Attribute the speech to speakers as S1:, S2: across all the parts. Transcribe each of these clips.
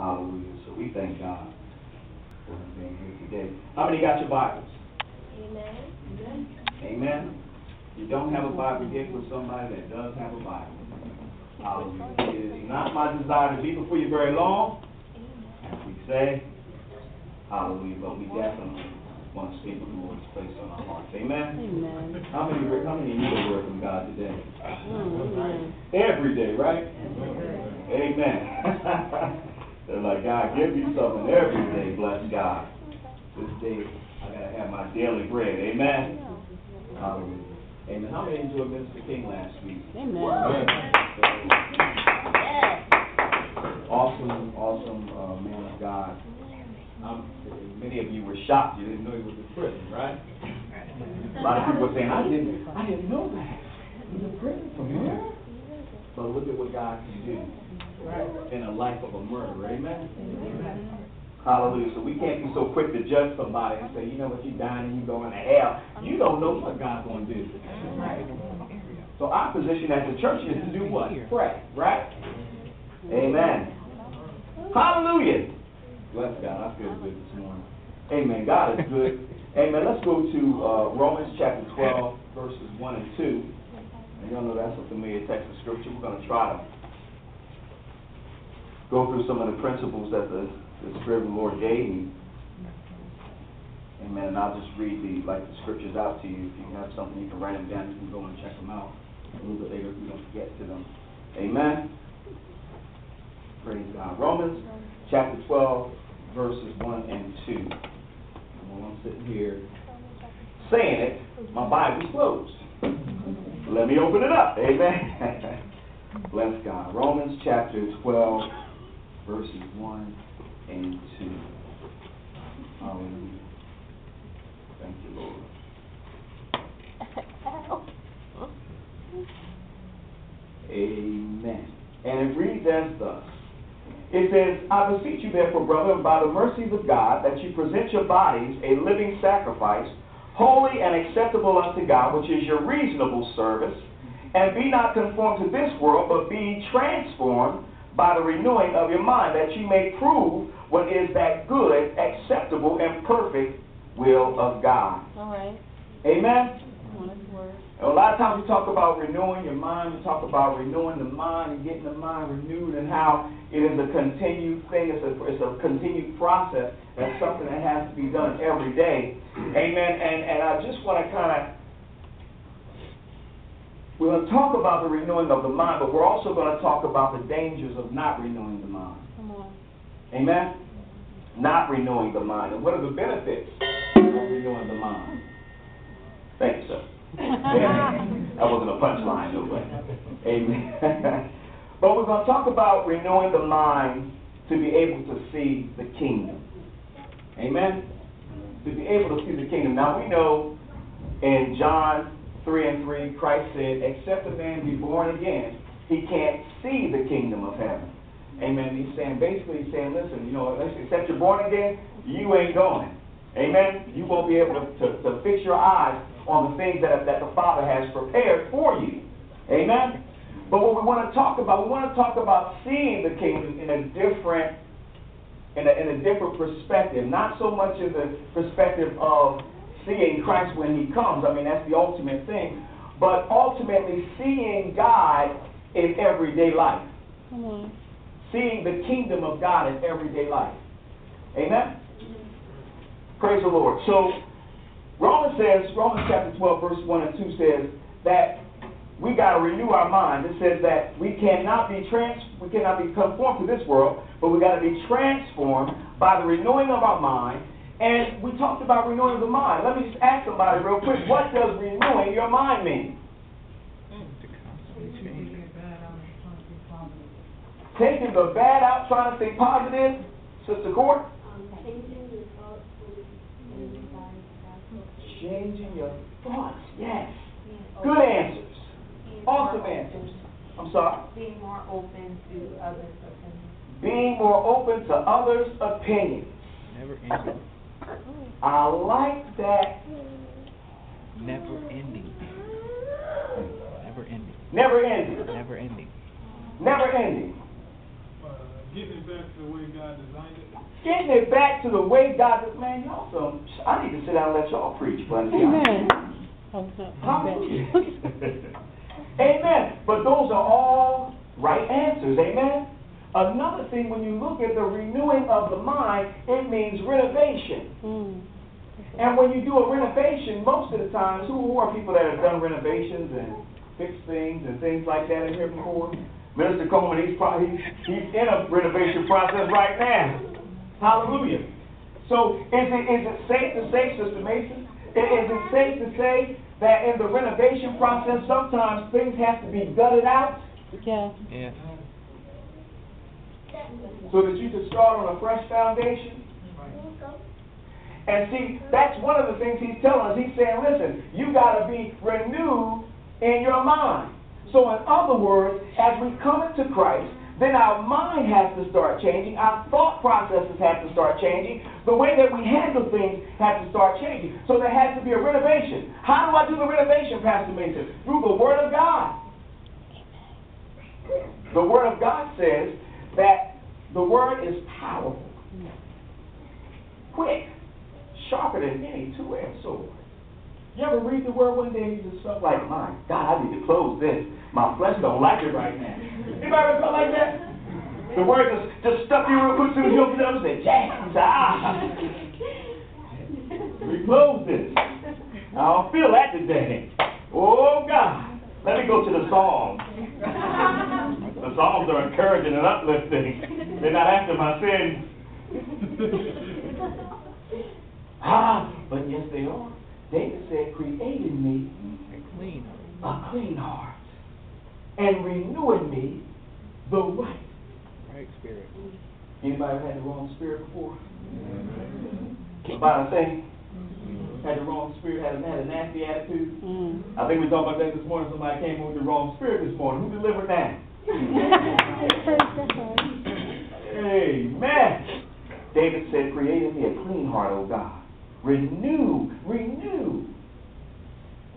S1: Hallelujah. So we thank God for him being here today. How many got your Bibles?
S2: Amen.
S1: Amen. You don't have a Bible, get with somebody that does have a Bible. Hallelujah. It is not my desire to be before you very long, as we say. Hallelujah. But we definitely want to speak with the Lord has placed on our hearts. Amen.
S3: Amen.
S1: How many, how many need a word from God today?
S3: Amen.
S1: Every day, right? Amen. They're like, God, give me something every day, bless God. This day, I gotta have my daily bread. Amen. Hallelujah. Amen. How many enjoyed Mr. King last week?
S3: Amen.
S1: Awesome, awesome, uh, man of God. Um, many of you were shocked, you didn't know he was in prison, right? A lot of people were saying, I didn't, I didn't know that. He's in prison for murder. But look at what God can do in a life of a murderer, amen? Hallelujah. So we can't be so quick to judge somebody and say, you know what, you're dying and you going to hell. You don't know what God's going to do. So our position as a church is to do what? Pray, right? Amen. Hallelujah. Bless God. I feel good this morning. Amen. God is good. Amen. Let's go to uh, Romans chapter 12, verses 1 and 2. That's a familiar text of scripture. We're going to try to go through some of the principles that the, the Spirit of the Lord gave me. Amen. And I'll just read the like the scriptures out to you. If you have something, you can write them down. You can go and check them out a little bit later if you don't get to them. Amen. Praise God. Romans chapter 12, verses 1 and 2. And while I'm sitting here saying it, my Bible's closed. Let me open it up. Amen. Bless God. Romans chapter 12, verses 1 and 2. Hallelujah. Thank you, Lord. Amen. And it reads as thus. It says, I beseech you therefore, brethren, by the mercies of God, that you present your bodies a living sacrifice, holy and acceptable unto God, which is your reasonable service. And be not conformed to this world, but be transformed by the renewing of your mind, that you may prove what is that good, acceptable, and perfect will of God.
S3: All right.
S1: Amen?
S3: One word.
S1: And a lot of times we talk about renewing your mind, we talk about renewing the mind and getting the mind renewed and how it is a continued thing, it's a, it's a continued process. That's something that has to be done every day. Amen. And, and I just want to kind of, we're going to talk about the renewing of the mind, but we're also going to talk about the dangers of not renewing the mind.
S3: Come on.
S1: Amen? Not renewing the mind. And what are the benefits of renewing the mind? Thank you, sir. That wasn't a punchline, no way. Amen. but we're going to talk about renewing the mind to be able to see the kingdom. Amen? To be able to see the kingdom. Now we know in John 3 and 3, Christ said, except a man be born again, he can't see the kingdom of heaven. Amen. He's saying, basically, he's saying, listen, you know, except you're born again, you ain't going. Amen. You won't be able to, to, to fix your eyes on the things that, that the Father has prepared for you. Amen. But what we want to talk about, we want to talk about seeing the kingdom in a different, in a, in a different perspective. Not so much in the perspective of seeing Christ when He comes. I mean, that's the ultimate thing. But ultimately, seeing God in everyday life
S3: on.
S1: seeing the kingdom of God in everyday life. Amen? Praise the Lord. So, Romans says, Romans chapter 12, verse 1 and 2 says that we got to renew our mind. It says that we cannot be trans, we cannot be conformed to this world, but we got to be transformed by the renewing of our mind. And we talked about renewing the mind. Let me just ask somebody real quick, what does renewing your mind mean? Taking the bad out, trying to think positive, Sister Court.
S2: Um, changing your thoughts with moving by God's
S1: Changing your thoughts, yes. Good answers. Awesome answers. I'm sorry.
S2: Being more open to others' opinions.
S1: Being more open to others' opinions.
S4: Never ending.
S1: I like that.
S4: Never ending. Never ending.
S1: Never ending.
S4: Never ending.
S1: Never ending.
S5: Getting it back to the way God designed it.
S1: Getting it back to the way God, man, y'all some, I need to sit down and let y'all preach, but.
S3: Amen. No,
S1: Hallelujah.
S3: amen.
S1: Amen. But those are all right answers. Amen. Another thing, when you look at the renewing of the mind, it means renovation.
S3: Mm.
S1: And when you do a renovation, most of the times, who, who are people that have done renovations and fixed things and things like that in here before? Minister Coleman, he's probably, he's, in a renovation process right now. Hallelujah. So is it, is it safe to say, Sister Mason, is it safe to say that in the renovation process, sometimes things have to be gutted out
S3: Yeah.
S4: Yes.
S1: so that you can start on a fresh foundation? And see, that's one of the things he's telling us. He's saying, listen, you got to be renewed in your mind. So, in other words, as we come into Christ, then our mind has to start changing. Our thought processes have to start changing. The way that we handle things has to start changing. So, there has to be a renovation. How do I do the renovation, Pastor Mason? Through the Word of God. The Word of God says that the Word is powerful, quick, sharper than any two-edged sword. You ever read the Word one day and you just felt like, my God, I need to close this. My flesh don't like it right now. Anybody ever felt like that? The Word just, just stuck you real quick, as you open it up and say, Jack, ah. We close this. I don't feel that today. Oh, God. Let me go to the Psalms. The Psalms are encouraging and uplifting. They're not after my sins. ah, but yes, they are. David said, Create in me
S4: And clean.
S1: a clean heart and renew in me the right.
S4: Right spirit.
S1: Anybody had the wrong spirit before? About a thing? Had the wrong spirit, had a, had a nasty attitude?
S3: Mm.
S1: I think we talked about that this morning. Somebody came in with the wrong spirit this morning. Who delivered that? Amen. David said, Create in me a clean heart, O God. Renew, renew.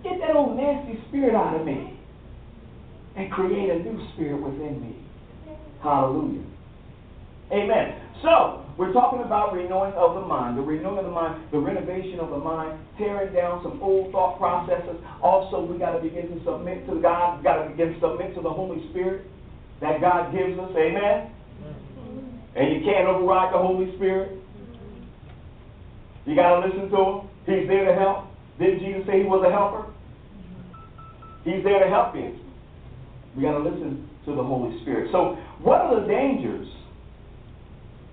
S1: Get that old nasty spirit out of me. And create a new spirit within me. Hallelujah. Amen. So, we're talking about renewing of the mind, the renewing of the mind, the renovation of the mind, tearing down some old thought processes. Also, we got to begin to submit to God. We got to begin to submit to the Holy Spirit that God gives us. Amen. Mm-hmm. And you can't override the Holy Spirit. You got to listen to Him. He's there to help. Didn't Jesus say He was a helper? He's there to help you. We got to listen to the Holy Spirit. So, what are the dangers?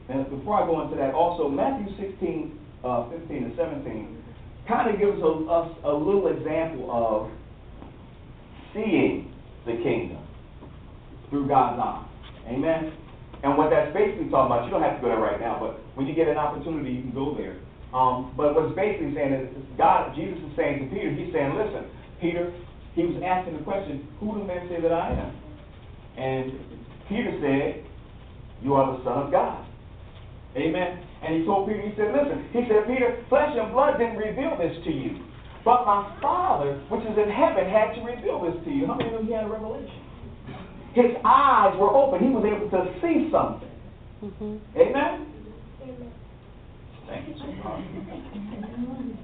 S1: And before I go into that, also Matthew 16, uh, 15 and 17 kind of gives us a little example of seeing the kingdom through God's eyes. Amen? And what that's basically talking about, you don't have to go there right now, but when you get an opportunity, you can go there. Um, but what's basically saying is, God, Jesus is saying to Peter, He's saying, listen, Peter, He was asking the question, who do men say that I am? And Peter said, You are the Son of God. Amen. And he told Peter, he said, listen, he said, Peter, flesh and blood didn't reveal this to you. But my Father, which is in heaven, had to reveal this to you. How many of you had a revelation? His eyes were open. He was able to see something.
S3: Mhm.
S1: Amen?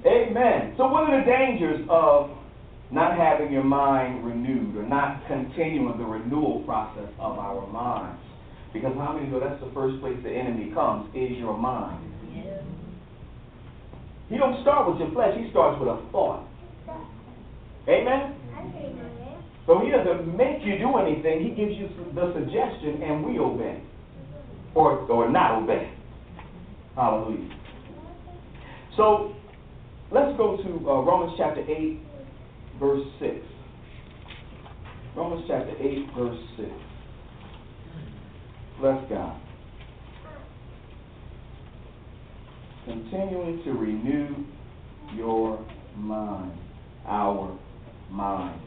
S1: Amen. So what are the dangers of not having your mind renewed or not continuing the renewal process of our minds? Because how many know that's the first place the enemy comes, is your mind. He don't start with your flesh, he starts with a thought. Amen? So he doesn't make you do anything, he gives you the suggestion and we obey. Or, or not obey. Hallelujah. So, let's go to uh, Romans chapter 8, verse 6. Romans chapter 8, verse 6. Bless God. Continuing to renew your mind, our minds.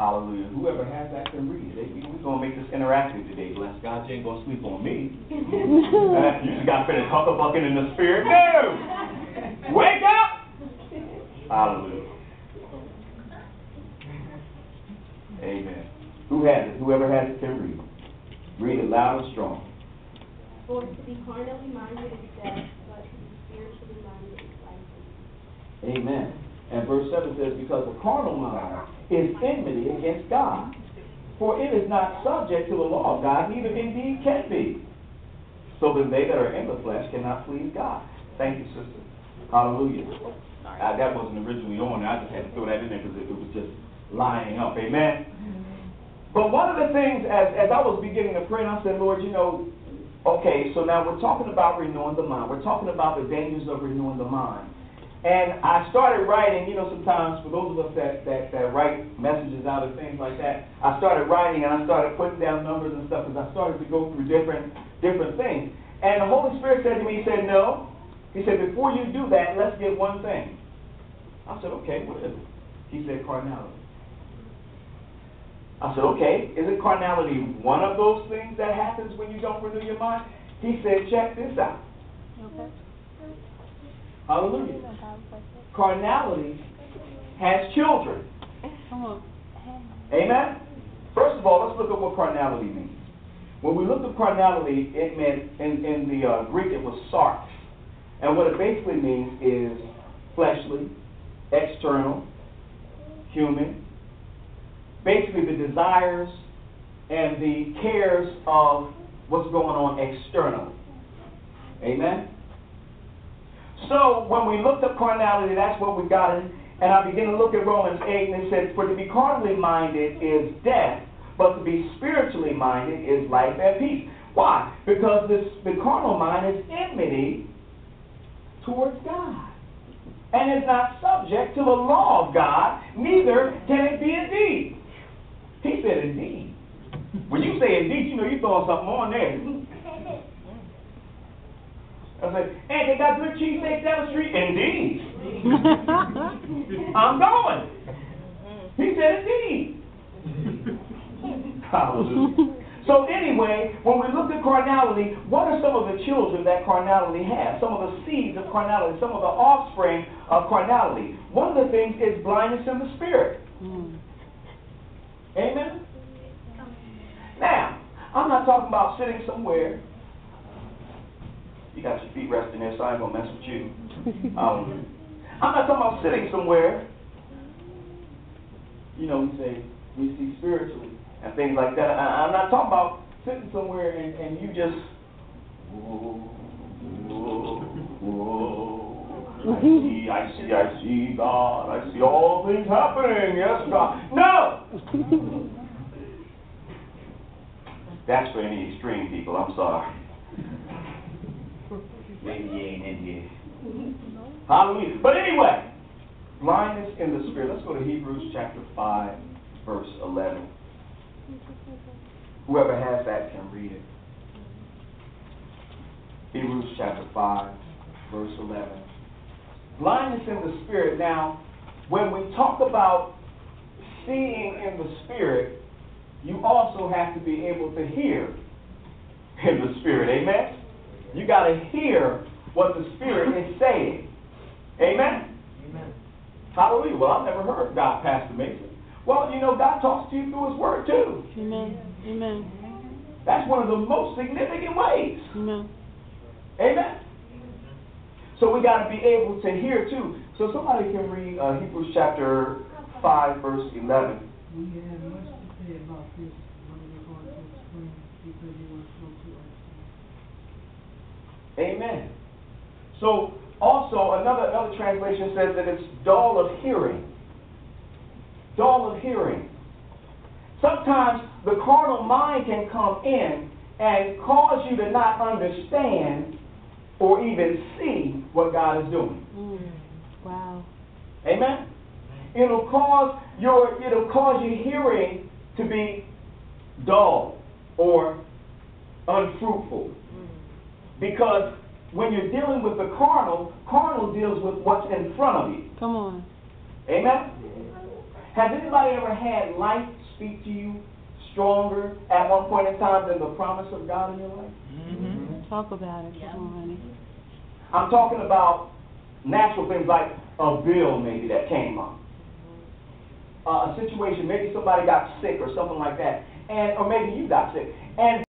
S1: Hallelujah. Whoever has that can read it. They- We're going to make this interactive today. Bless God, you ain't going to sleep on me. Uh, you just got finished huckabucking in the spirit. No! Wake up! Hallelujah. Amen. Who has it? Whoever has it can read. Read it loud and strong.
S2: For to be carnally minded is death, but to be spiritually minded is life.
S1: Amen. And verse 7 says, Because the carnal mind is enmity against God. For it is not subject to the law of God, neither indeed can be. So then they that are in the flesh cannot please God. Thank you, sister. Hallelujah. That wasn't originally on there. I just had to throw that in there because it, it was just lining up. Amen. Mm-hmm. But one of the things, as, as I was beginning to pray, and I said, Lord, you know, okay, so now we're talking about renewing the mind. We're talking about the dangers of renewing the mind. And I started writing, you know, sometimes for those of us that, that, that write messages out and things like that, I started writing and I started putting down numbers and stuff because I started to go through different, different things. And the Holy Spirit said to me, He said, no. He said, before you do that, let's get one thing. I said, okay, what is it? He said, carnality. I said, okay, is it carnality one of those things that happens when you don't renew your mind? He said, check this out.
S3: Okay.
S1: Hallelujah. Carnality has children. Amen? First of all, let's look at what carnality means. When we looked at carnality, it meant, in, in the uh, Greek, it was sarx. And what it basically means is fleshly, external, human. Basically, the desires and the cares of what's going on externally. Amen? So when we looked up carnality, that's what we got in. And I begin to look at Romans 8, and it says, For to be carnally minded is death, but to be spiritually minded is life and peace. Why? Because this, the carnal mind is enmity towards God. And is not subject to the law of God, neither can it be indeed. He said indeed. When you say indeed, you know you're throwing something on there. I said, and they got good cheesesteak down the street? Indeed. I'm going. He said indeed. Hallelujah. So anyway, when we look at carnality, what are some of the children that carnality has? Some of the seeds of carnality, some of the offspring of carnality. One of the things is blindness in the spirit.
S3: Mm.
S1: Amen? Now, I'm not talking about sitting somewhere. You got your feet resting there, so I ain't gonna mess with you. Um, I'm not talking about sitting somewhere. You know, we say we see spiritually and things like that. I, I'm not talking about sitting somewhere and, and you just whoa, whoa, whoa. I see, I see, I see God. I see all things happening. Yes, God. No. That's for any extreme people. I'm sorry. Maybe you ain't in here. Mm-hmm. Hallelujah. But anyway, blindness in the spirit. Let's go to Hebrews chapter 5, verse 11. Whoever has that can read it. Hebrews chapter 5, verse 11. Blindness in the spirit. Now, when we talk about seeing in the spirit, you also have to be able to hear in the spirit. Amen? You got to hear what the spirit is saying. Amen?
S4: Amen.
S1: Hallelujah. Well, I've never heard God, Pastor Mason. Well, you know, God talks to you through His Word, too.
S3: Amen. Amen.
S1: That's one of the most significant ways.
S3: Amen.
S1: Amen? So we got to be able to hear, too. So somebody can read uh, Hebrews chapter 5, verse 11.
S6: We have much to say about this, but it is hard to explain because you are slow to understand.
S1: Amen. So also another another translation says that it's dull of hearing. Dull of hearing. Sometimes the carnal mind can come in and cause you to not understand or even see what God is doing.
S3: Mm. Wow.
S1: Amen. It'll cause your it'll cause your hearing to be dull or unfruitful. Because when you're dealing with the carnal, carnal deals with what's in front of you.
S3: Come on.
S1: Amen? Has anybody ever had life speak to you stronger at one point in time than the promise of God in your life?
S4: Mm-hmm.
S3: Talk about it. Come on, honey.
S1: I'm talking about natural things like a bill maybe that came up. Uh, a situation, maybe somebody got sick or something like that, and or maybe you got sick, and